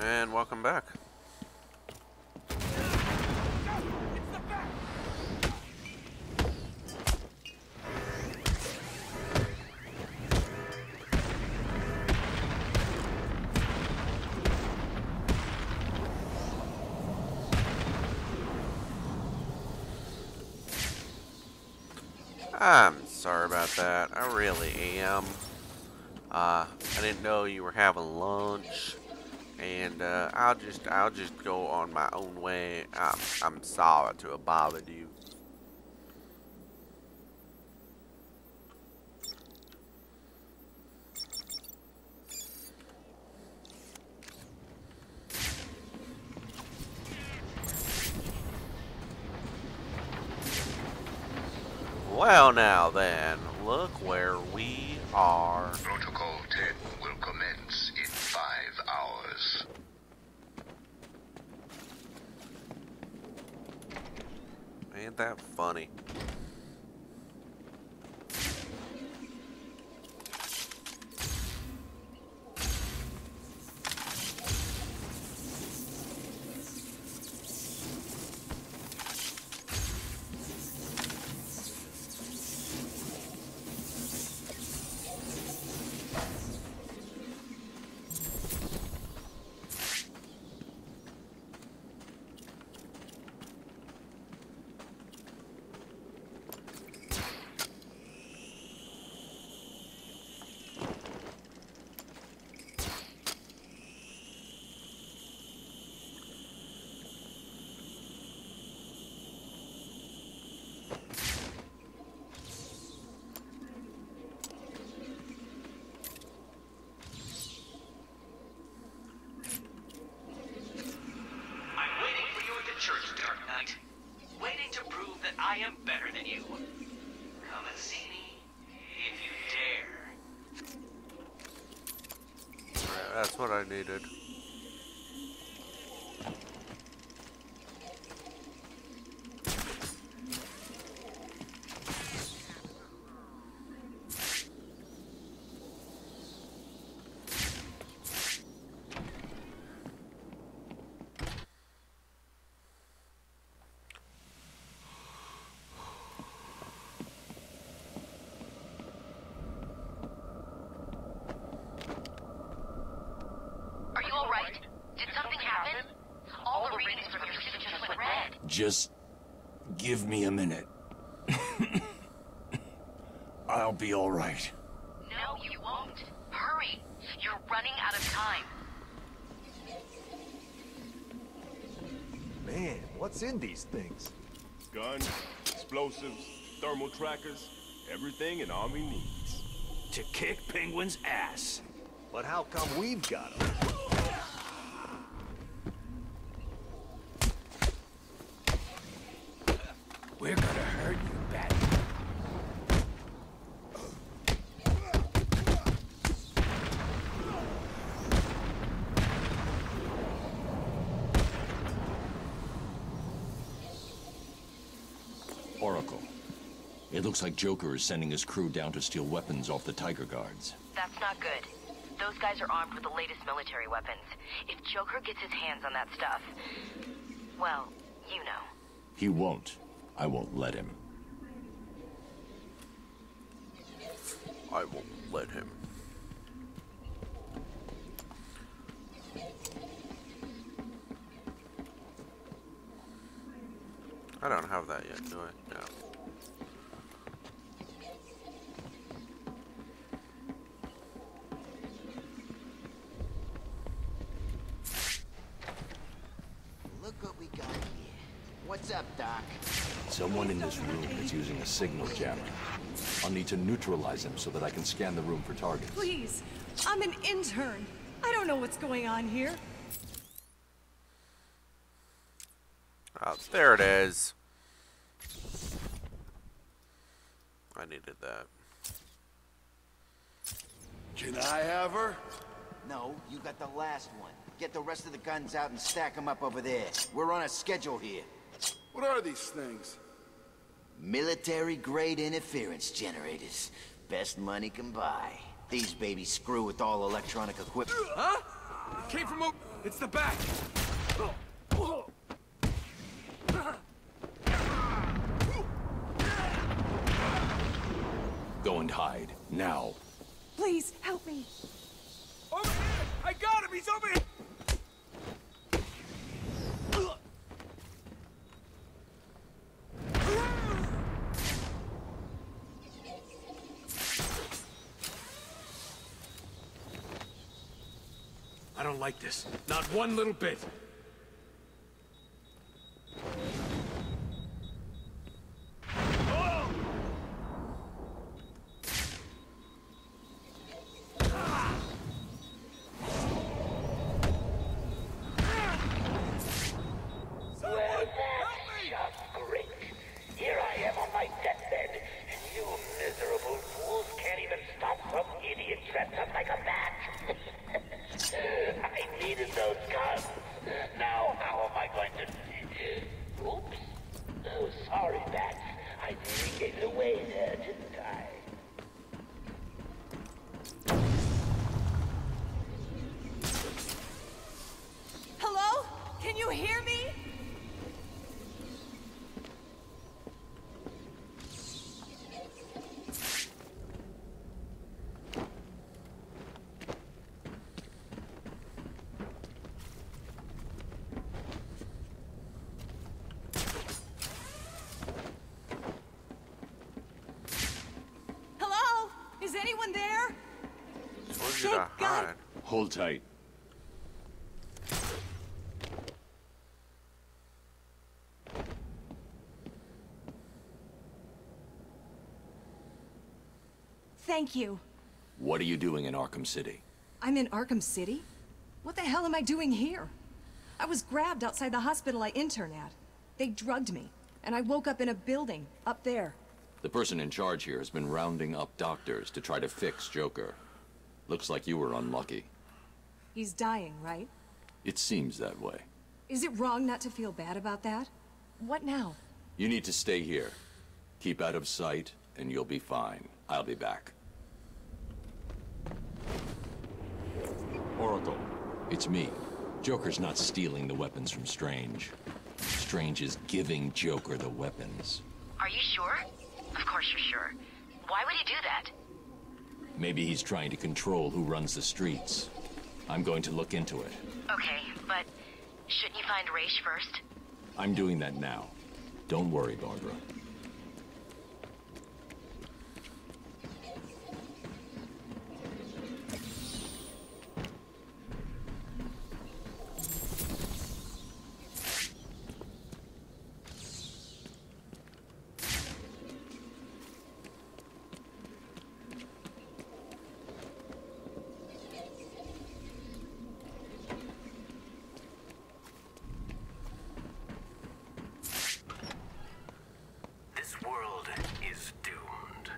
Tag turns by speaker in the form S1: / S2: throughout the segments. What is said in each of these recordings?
S1: And welcome back. I'm sorry about that. I really am. Uh, I didn't know you were having lunch, and uh, I'll just I'll just go on my own way. I'm I'm sorry to have bothered you. Well now then, look where we are.
S2: Protocol 10 will commence in five hours.
S1: Ain't that funny?
S3: I'm waiting for you at the church, Dark Knight. Waiting to prove that I am better than you. Come and see me if you dare.
S1: Right, That's what I needed.
S4: Are you alright? Did something happen? All the readings from your system went red.
S5: Just give me a minute. I'll be all right.
S4: No, you won't. Hurry. You're running out of time.
S6: Man, what's in these things?
S7: Guns, explosives, thermal trackers, everything an army needs.
S5: To kick Penguin's ass.
S6: But how come we've got them?
S5: We're gonna hurt you bad. Oracle. It looks like Joker is sending his crew down to steal weapons off the Tiger Guards.
S4: That's not good. Those guys are armed with the latest military weapons. If Joker gets his hands on that stuff, well, you know.
S5: He won't. I won't let him.
S1: I won't let him. I don't have that yet, do I? No.
S8: Look what we got here. What's up, Doc?
S5: Someone in this room is using a signal jammer. I'll need to neutralize him so that I can scan the room for targets.
S9: Please, I'm an intern. I don't know what's going on here.
S1: Oh, there it is. I needed that.
S2: Can I have her?
S8: No, you got the last one. Get the rest of the guns out and stack them up over there. We're on a schedule here.
S2: What are these things?
S8: Military-grade interference generators. Best money can buy. These babies screw with all electronic equipment.
S2: Huh?
S10: Came from over... It's the back!
S5: Go and hide, now.
S9: Please, help me.
S10: Over here! I got him! He's over here! Like this. Not one little bit.
S3: Just great. Here I am on my deathbed, and you miserable fools can't even stop some idiot dressed up like a bat. I needed those guns. Now how am I going to... Oops. Oh, sorry, bats. I really gave it away there, didn't I?
S9: Hello? Can you hear me? Hello? Is anyone there?
S1: Told you to
S9: Thank God.
S1: hide.
S5: Hold tight.
S9: Thank you.
S5: What are you doing in Arkham City?
S9: I'm in Arkham City? What the hell am I doing here? I was grabbed outside the hospital I intern at. They drugged me, and I woke up in a building, up there.
S5: The person in charge here has been rounding up doctors to try to fix Joker. Looks like you were unlucky.
S9: He's dying, right?
S5: It seems that way.
S9: Is it wrong not to feel bad about that? What now?
S5: You need to stay here. Keep out of sight, and you'll be fine. I'll be back. Oracle, it's me. Joker's not stealing the weapons from Strange. Strange is giving Joker the weapons.
S4: Are you sure? Of course you're sure. Why would he do that?
S5: Maybe he's trying to control who runs the streets. I'm going to look into it.
S4: Okay, but shouldn't you find Ra's first?
S5: I'm doing that now. Don't worry, Barbara.
S3: This world is doomed.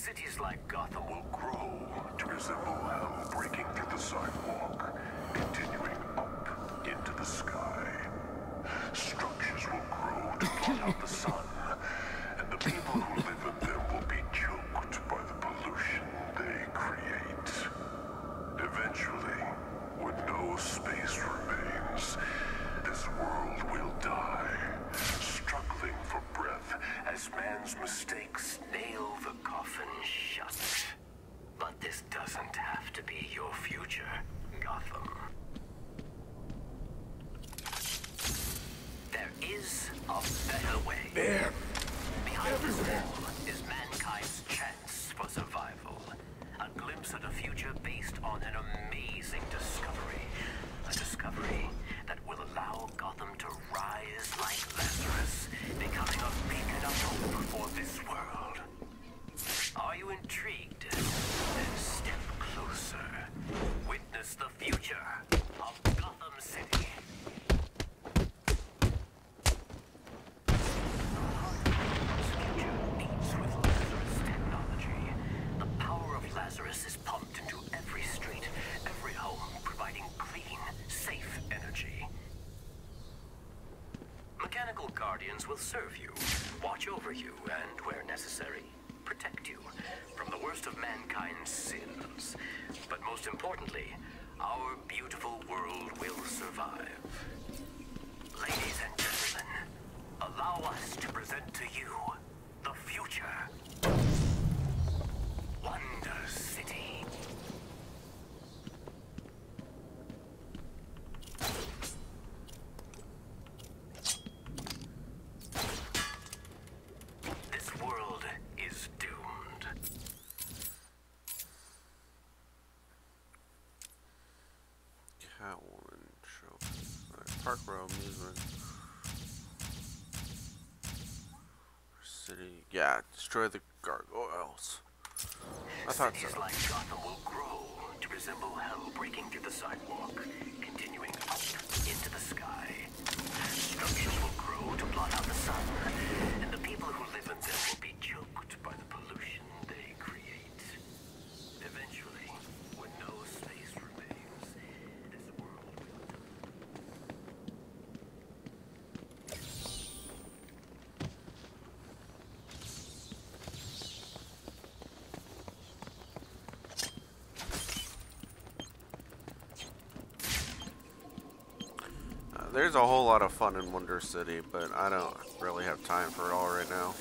S3: Cities like Gotham will grow
S2: To resemble hell breaking through the sidewalk, continuing up into the sky. Structures will grow to blot out the sun, and the people who live in them will be choked by the pollution they create. Eventually, when no space remains, this world will die, struggling for as man's mistakes nail the coffin shut.
S3: But this doesn't have to be your future, Gotham. There is a better way.
S10: There!
S3: Behind this wall is mankind's chance for survival. A glimpse at a future based on an amazing future of Gotham City. Lazarus is pumped into every street, every home, providing clean, safe energy. Mechanical guardians will serve you, watch over you, and, where necessary, protect you from the worst of mankind's sins. But most importantly, our beautiful world will survive. Ladies and gentlemen, allow us to present to you the future. Wonder City. This world is doomed.
S1: Catwoman show. Alright, Park Row Amusement. City. Yeah, destroy the gargoyles. I thought
S3: Cities
S1: so.
S3: like Gotham will grow to resemble hell breaking through the sidewalk, continuing up into the sky. Structures will grow to blot out the sun, and the people who live in them will be choked by the pollution they create. Eventually, when no space remains, this world will
S1: Uh, there's a whole lot of fun in Wonder City, but I don't really have time for it all right now.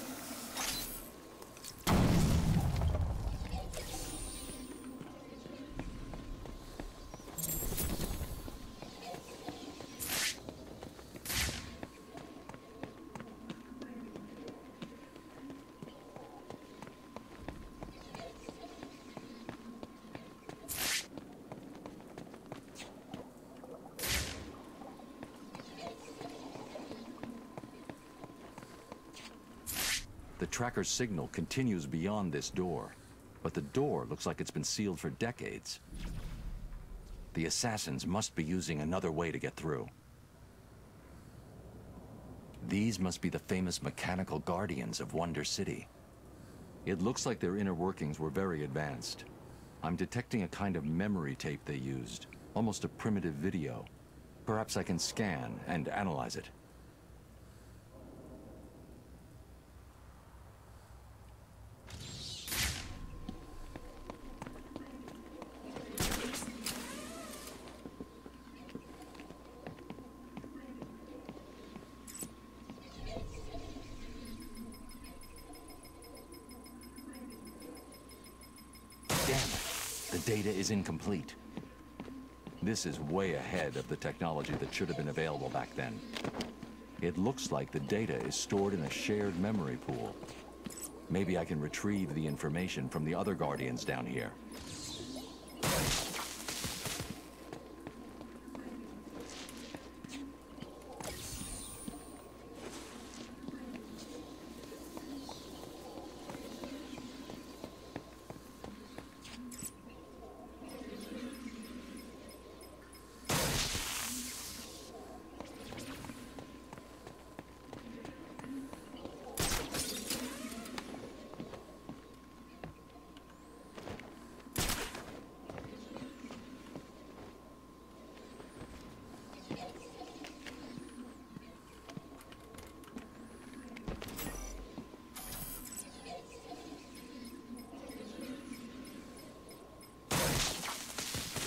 S5: The tracker's signal continues beyond this door, but the door looks like it's been sealed for decades. The assassins must be using another way to get through. These must be the famous mechanical guardians of Wonder City. It looks like their inner workings were very advanced. I'm detecting a kind of memory tape they used, almost a primitive video. Perhaps I can scan and analyze it. Damn it. The data is incomplete. This is way ahead of the technology that should have been available back then. It looks like the data is stored in a shared memory pool. Maybe I can retrieve the information from the other Guardians down here.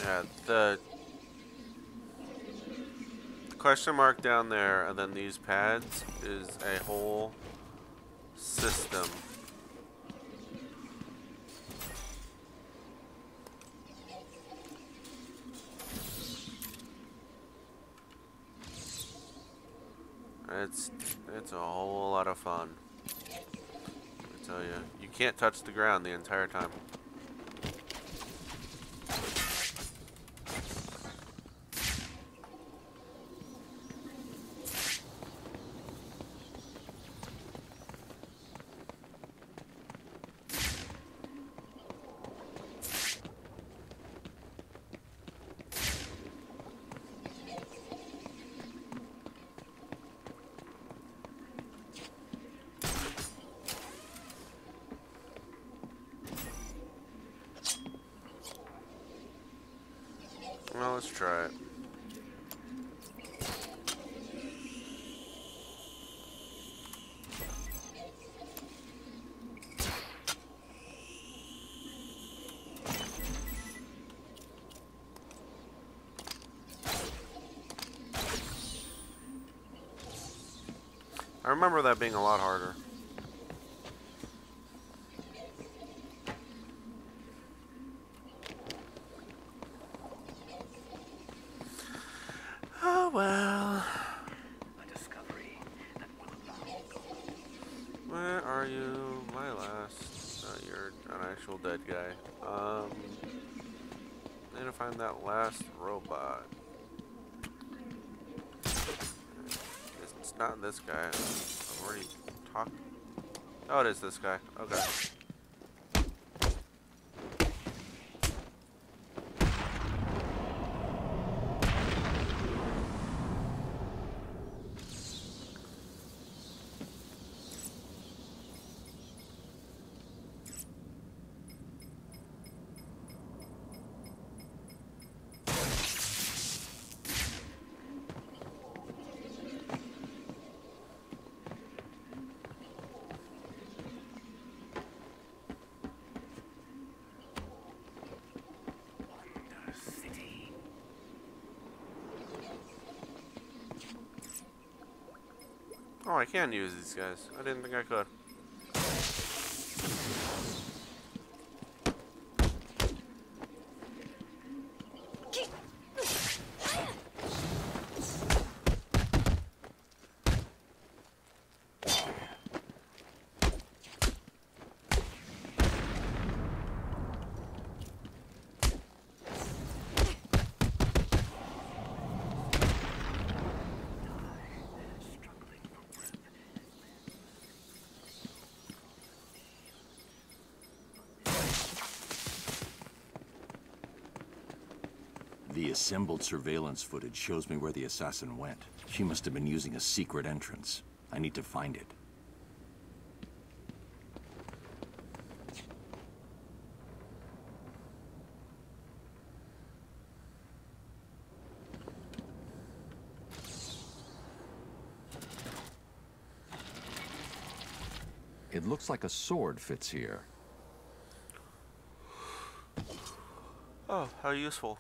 S1: Yeah, the question mark down there and then these pads is a whole system. It's it's a whole lot of fun. I tell you, you can't touch the ground the entire time. Well, let's try it. Remember that being a lot harder. Oh well.
S3: A discovery that will allow
S1: Where are you, my last? Oh, you're an actual dead guy. Um, need to find that last robot. It's, it's not this guy. I've already talked. Oh, it is this guy. Okay. Oh, I can use these guys. I didn't think I could.
S5: Assembled surveillance footage shows me where the assassin went. She must have been using a secret entrance. I need to find it.
S11: It looks like a sword fits here.
S1: Oh, how useful.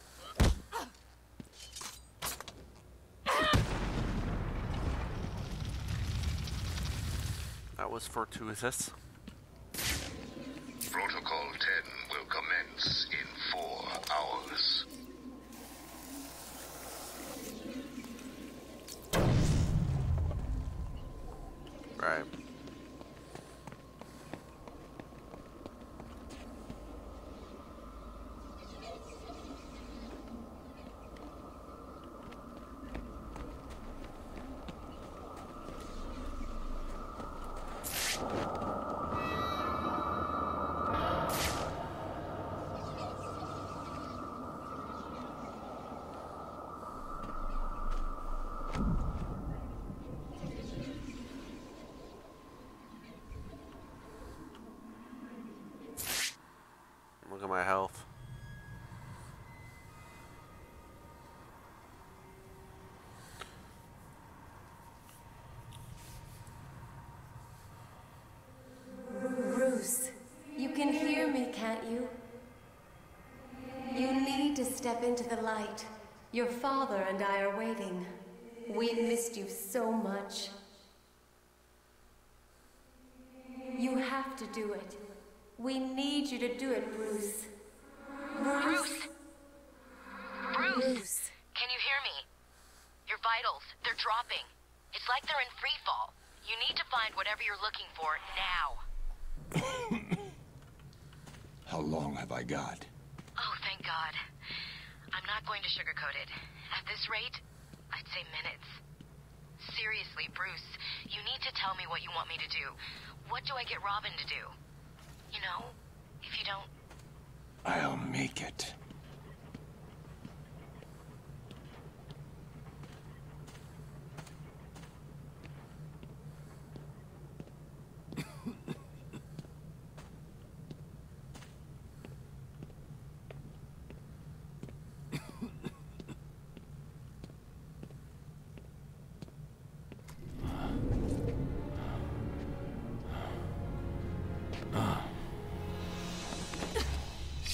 S1: That was fortuitous.
S12: Protocol 10 will commence in four hours.
S1: Right. Look at my health.
S13: Bruce, you can hear me, can't you? You need to step into the light. Your father and I are waiting. We missed you so much. You have to do it. We need you to do it, Bruce.
S4: Bruce! Bruce! Can you hear me? Your vitals, they're dropping. It's like they're in free fall. You need to find whatever you're looking for now.
S5: How long have I got?
S4: Oh, thank God. I'm not going to sugarcoat it. At this rate, I'd say minutes. Seriously, Bruce, you need to tell me what you want me to do. What do I get Robin to do? You know, if you don't...
S5: I'll make it.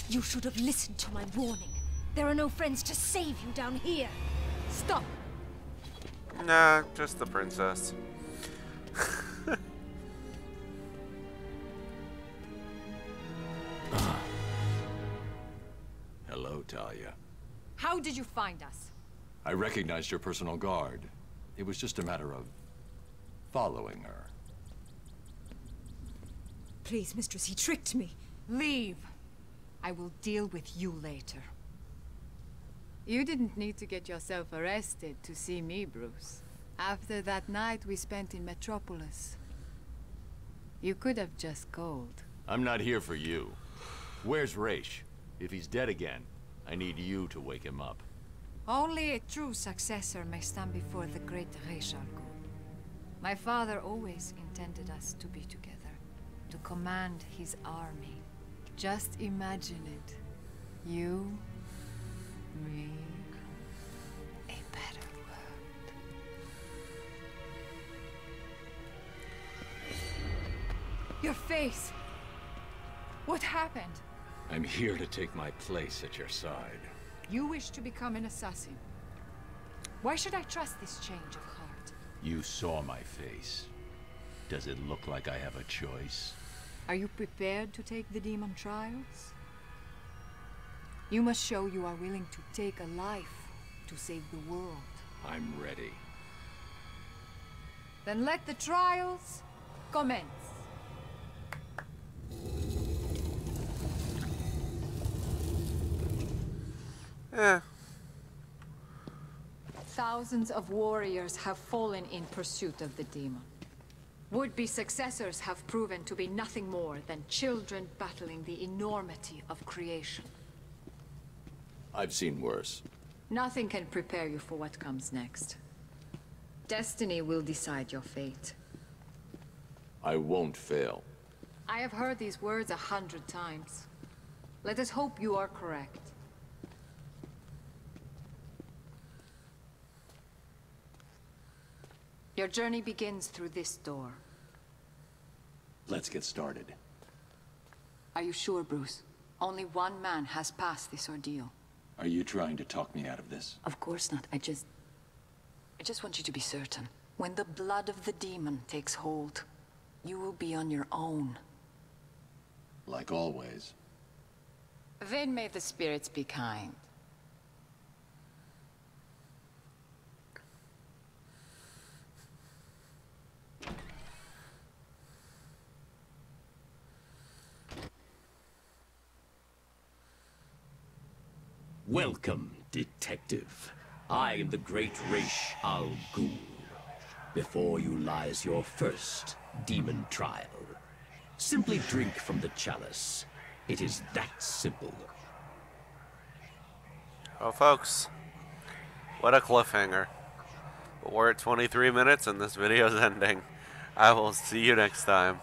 S9: You should have listened to my warning. There are no friends to save you down here. Stop.
S1: Nah, just the princess.
S5: Hello, Talia.
S14: How did you find us?
S5: I recognized your personal guard. It was just a matter of following her.
S14: Please, mistress, he tricked me.
S15: Leave. I will deal with you later. You didn't need to get yourself arrested to see me, Bruce. After that night we spent in Metropolis. You could have just called.
S16: I'm not here for you. Where's Ra's? If he's dead again, I need you to wake him up.
S15: Only a true successor may stand before the great Ra's al My father always intended us to be together, to command his army. Just imagine it. You, me, a better world. Your face! What happened?
S5: I'm here to take my place at your side.
S15: You wish to become an assassin. Why should I trust this change of heart?
S16: You saw my face. Does it look like I have a choice?
S15: Are you prepared to take the demon trials? You must show you are willing to take a life to save the world.
S5: I'm ready.
S15: Then let the trials commence.
S1: Eh.
S15: Thousands of warriors have fallen in pursuit of the demon. Would-be successors have proven to be nothing more than children battling the enormity of creation.
S5: I've seen worse.
S15: Nothing can prepare you for what comes next. Destiny will decide your fate.
S5: I won't fail.
S15: I have heard these words a hundred times. Let us hope you are correct. Your journey begins through this door.
S5: Let's get started.
S15: Are you sure, Bruce? Only one man has passed this ordeal.
S5: Are you trying to talk me out of this?
S15: Of course not. I just... I just want you to be certain. When the blood of the demon takes hold, you will be on your own.
S5: Like always.
S15: Then may the spirits be kind.
S17: Welcome, detective. I am the great Ra's al Ghul. Before you lies your first demon trial. Simply drink from the chalice. It is that simple.
S1: Well, folks, what a cliffhanger. But we're at 23 minutes and this video's ending. I will see you next time.